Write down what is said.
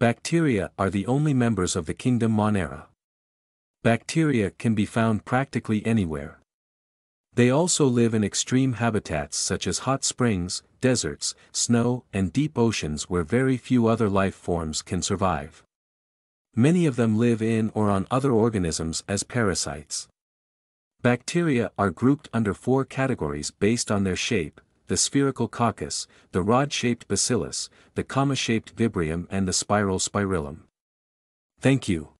Bacteria are the only members of the kingdom Monera. Bacteria can be found practically anywhere. They also live in extreme habitats such as hot springs, deserts, snow, and deep oceans where very few other life forms can survive. Many of them live in or on other organisms as parasites. Bacteria are grouped under four categories based on their shape, the spherical coccus, the rod-shaped bacillus, the comma-shaped vibrium and the spiral spirillum. Thank you.